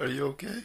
Are you okay?